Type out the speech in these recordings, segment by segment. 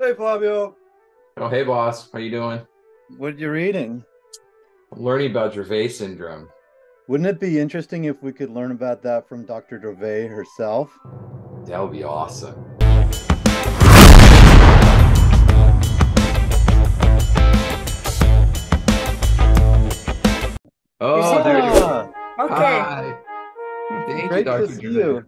Hey, Fabio. Oh, hey, boss. How you doing? What are you reading? I'm learning about Dravet syndrome. Wouldn't it be interesting if we could learn about that from Dr. Dravet herself? That would be awesome. Oh, there you go. Okay. Hi. Thank Great you, to Dr. see Dravet. you.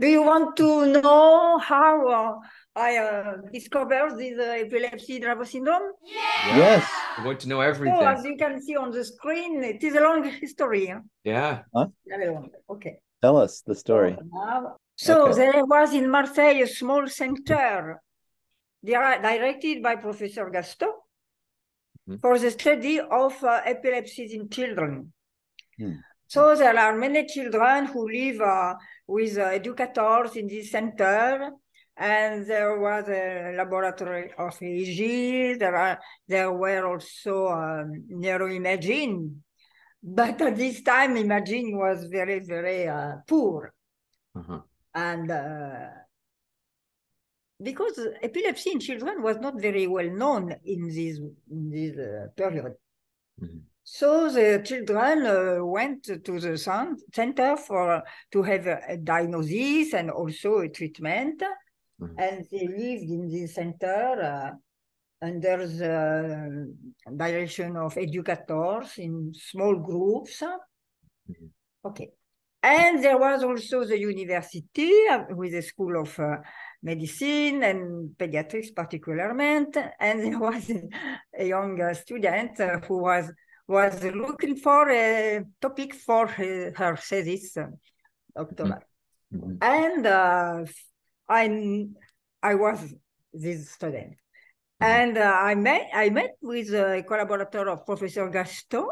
Do you want to know how uh, I uh, discovered this uh, epilepsy Dravet syndrome? Yes. I want to know So, everything. as you can see on the screen, it is a long history. huh? Yeah. Very long. Okay. Tell us the story. So Okay. there was in Marseille a small center dir- directed by Professor Gastaut Mhm. for the study of uh, epilepsies in children. Hmm. So there are many children who live uh, with uh, educators in this center, and there was a laboratory of EEG. There are there were also um, neuroimaging, but at this time imaging was very very uh, poor Uh-huh. and uh, because epilepsy in children was not very well known in this in this uh, period. Mhm. So the children uh, went to the center for to have a, a diagnosis and also a treatment, Mhm. and they lived in this center uh, under the direction of educators in small groups. Mhm. Okay. And there was also the university uh, with the School of uh, Medicine and Pediatrics, particularly. And there was a, a young uh, student uh, who was was looking for a topic for her, her thesis, uh, doctoral. Mhm. And uh, I I was this student. And uh, I met I met with a collaborator of Professor Gastaut,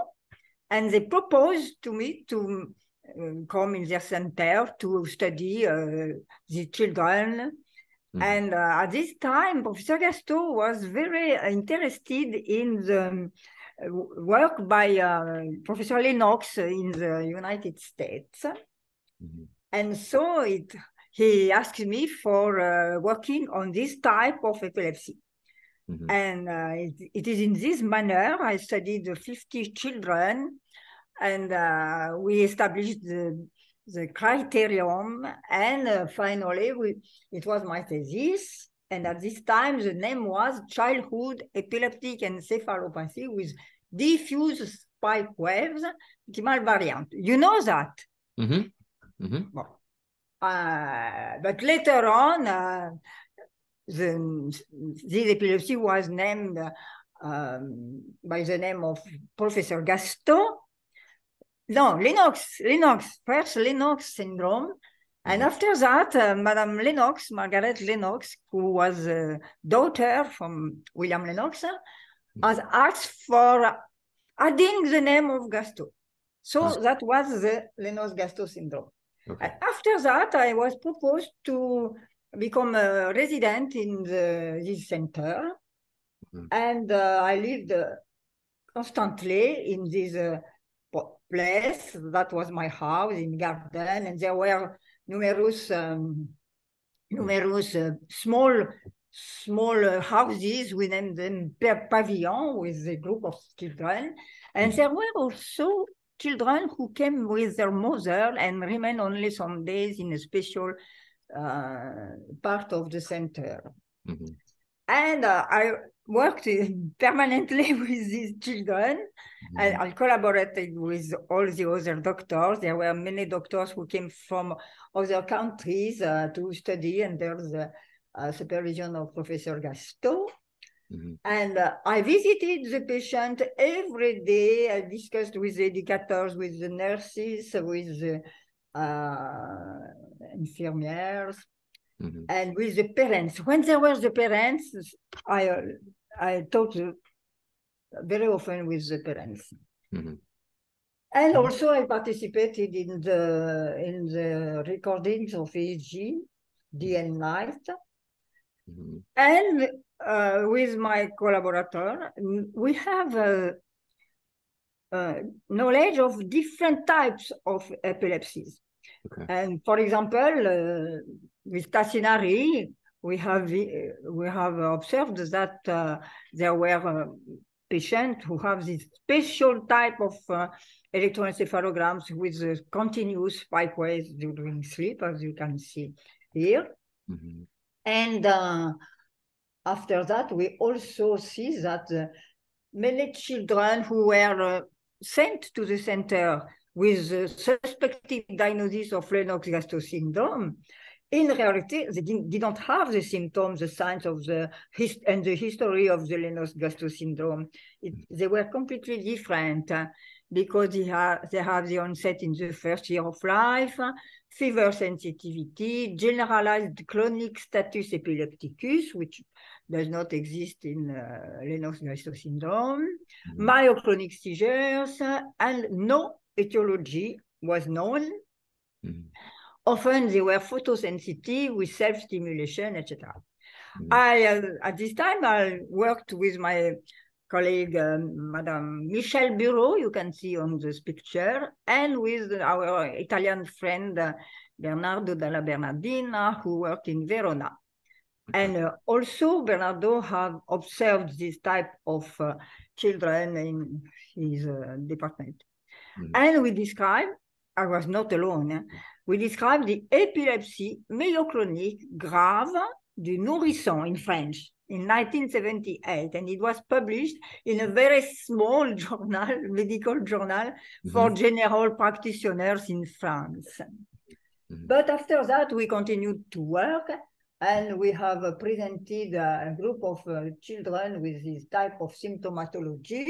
and they proposed to me to um, come in their center to study uh, the children. Mhm. And uh, at this time, Professor Gastaut was very interested in the um, work by uh, Professor Lennox in the United States. Mhm. And so it, he asked me for uh, working on this type of epilepsy. Mhm. And uh, it, it is in this manner I studied the 50 children and uh, we established the, the criterion. And uh, finally, we, it was my thesis. And at this time, the name was Childhood Epileptic Encephalopathy with Diffuse Spike Waves, petit mal variant. You know that? Mhm. Mhm. Uh, but later on, uh, the, this epilepsy was named um, by the name of Professor Gastaut. No, Lennox, Lennox, first Lennox syndrome. And Mhm. after that, uh, Madame Lennox, Margaret Lennox, who was a daughter from William Lennox, has asked for adding the name of Gastaut. So that was the Lennox-Gastaut syndrome. Okay. After that, I was proposed to become a resident in the, this center. Mhm. And uh, I lived uh, constantly in this uh, place. That was my house in garden. And there were numerous, um, numerous uh, small, small uh, houses. We named them pa- pavilion with a group of children. And Mhm. there were also children who came with their mother and remained only some days in a special uh, part of the center. Mhm. And uh, I worked permanently with these children and Mhm. I collaborated with all the other doctors. There were many doctors who came from other countries uh, to study under the uh, supervision of Professor Gastaut. Mhm. And uh, I visited the patient every day. I discussed with the educators, with the nurses, with the uh, infirmières, Mhm. and with the parents. When there were the parents, I I talked very often with the parents. Mhm. And also I participated in the in the recordings of EEG, day and Mhm. And uh, with my collaborator, we have uh, uh, knowledge of different types of epilepsies. Okay. And for example, uh, with Tassinari, we have we have observed that uh, there were uh, patients who have this special type of uh, electroencephalograms with continuous spike waves during sleep, as you can see here. Mm-hmm. And uh, after that, we also see that uh, many children who were uh, sent to the center with suspected diagnosis of Lennox-Gastaut syndrome in reality, they did, not have the symptoms, the signs of the hist and the history of the Lennox-Gastaut syndrome. It, they were completely different uh, because they have, they have the onset in the first year of life, fever sensitivity, generalized clonic status epilepticus, which does not exist in uh, Lennox-Gastaut syndrome, mm -hmm. myoclonic seizures, and no etiology was known. Mm -hmm. Often they were photosensitive with self-stimulation, etc. Mm. I, uh, at this time, I worked with my colleague, um, Madame Michelle Bureau, you can see on this picture, and with our Italian friend, uh, Bernardo Dalla Bernardina, who worked in Verona. And uh, also Bernardo have observed this type of uh, children in his uh, department. Mm. And we describe, I was not alone, eh? we describe the epilepsy myoclonic grave du nourrisson in French in 1978, and it was published in a very small journal, medical journal mm -hmm. for general practitioners in France. Mm -hmm. But after that, we continued to work, and we have presented a group of uh, children with this type of symptomatology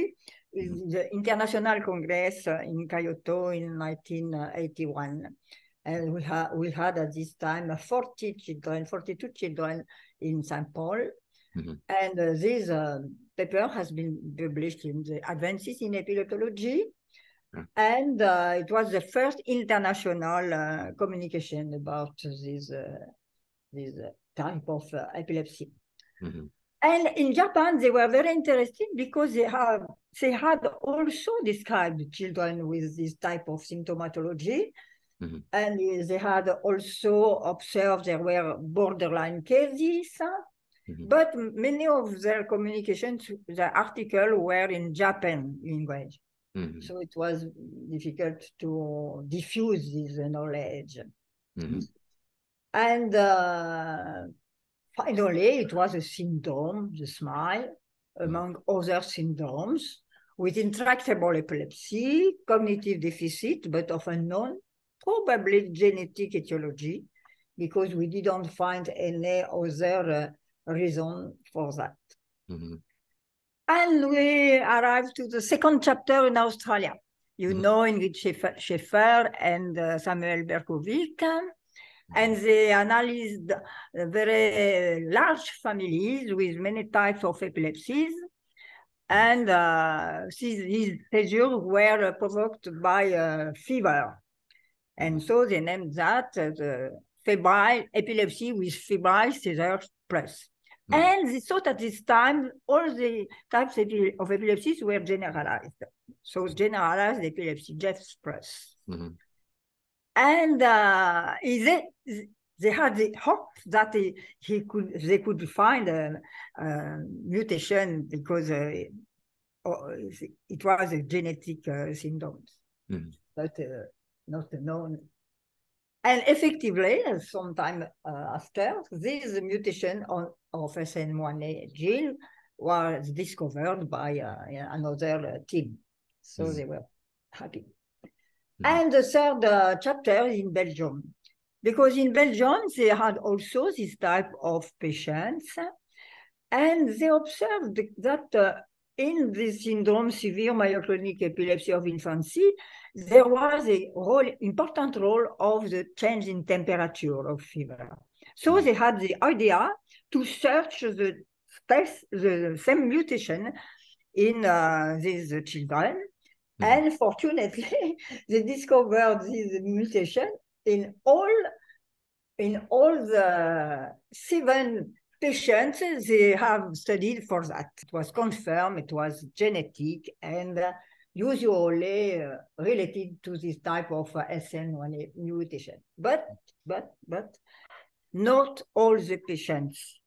in the International Congress in Kyoto in 1981. And we, ha- we had at this time 40 children, 42 children in St. Paul. Mm-hmm. And uh, this uh, paper has been published in the Advances in Epileptology. Yeah. And uh, it was the first international uh, communication about this, uh, this type of epilepsy. Mm-hmm. And in Japan, they were very interested because they have they had also described children with this type of symptomatology Mm-hmm. And they had also observed there were borderline cases, mm-hmm. but many of their communications, the article were in Japan language. Mm-hmm. So it was difficult to diffuse this knowledge. Mm-hmm. And uh, finally, it was a syndrome, the SMEI, mm-hmm. among other syndromes with intractable epilepsy, cognitive deficit, but often known probably genetic etiology because we didn't find any other uh, reason for that. Mm-hmm. And we arrived to the second chapter in Australia. You mm-hmm. know Ingrid Scheffer and uh, Samuel Berkovic. And they analyzed very large families with many types of epilepsies. And uh, these seizures were provoked by uh, fever. And so they named that uh, the febrile epilepsy with febrile seizures plus. And they thought at this time all the types of epilepsies were generalized. So generalized epilepsy, just plus. Mm-hmm. And uh, they, they had the hope that he, he could they could find a, a mutation because uh, it was a genetic uh, symptom. Mm-hmm. But uh, not known. And effectively, sometime uh, after, this mutation on, of SCN1A gene was discovered by uh, another uh, team. So mm. they were happy. Mm. And the third uh, chapter is in Belgium, because in Belgium, they had also this type of patients, and they observed that uh, in this syndrome, severe myoclonic epilepsy of infancy, there was a role, important role of the change in temperature of fever. So hmm. they had the idea to search the, the same mutation in uh, these children. Mm. And fortunately, they discovered this mutation in all in all the seven patients they have studied for that. It was confirmed, it was genetic, and uh, usually uh, related to this type of uh, SCN1A mutation. But, but, but, not all the patients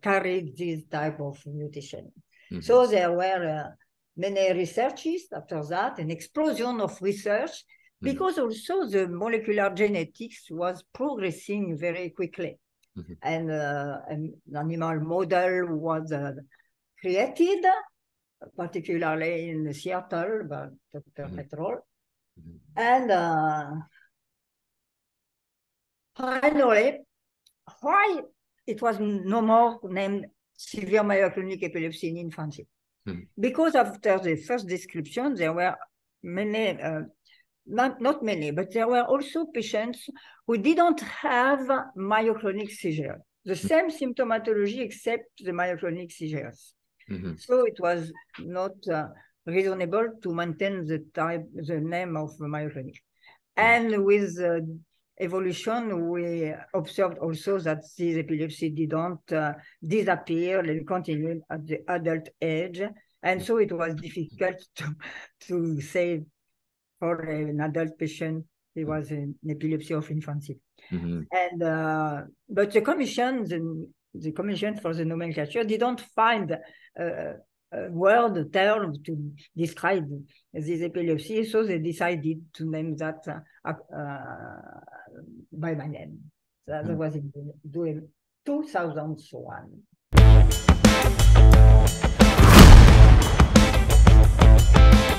carried this type of mutation. Mhm. So there were uh, many researches after that, an explosion of research, because also the molecular genetics was progressing very quickly. Mhm. And uh, an animal model was uh, created, particularly in Seattle by Dr. Mhm. Catterall. Mhm. And uh, finally, why it was no more named severe myoclonic epilepsy in infancy? Mhm. Because after the first description, there were many, uh, not, not many, but there were also patients who didn't have myoclonic seizure, the same symptomatology except the myoclonic seizures. Mhm. So it was not uh, reasonable to maintain the type, the name of myoclonic. And with uh, evolution, we observed also that these epilepsy didn't uh, disappear, they continued at the adult age. And so it was difficult to, to say for an adult patient, it was an epilepsy of infancy. Mhm. And uh, but the commission, the, the commission for the nomenclature, didn't find uh, Euh, word term to describe this epilepsy, so they decided to name that uh, uh by my name. So that mm. was in 2001. Thank you.